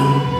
One.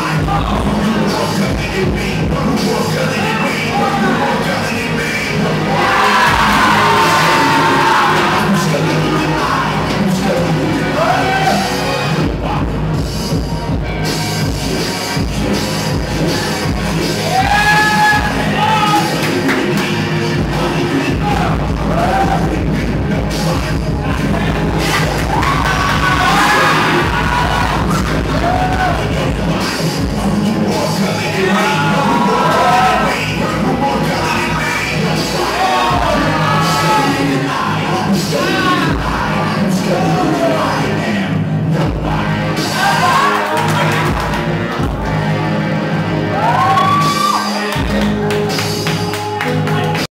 Welcome,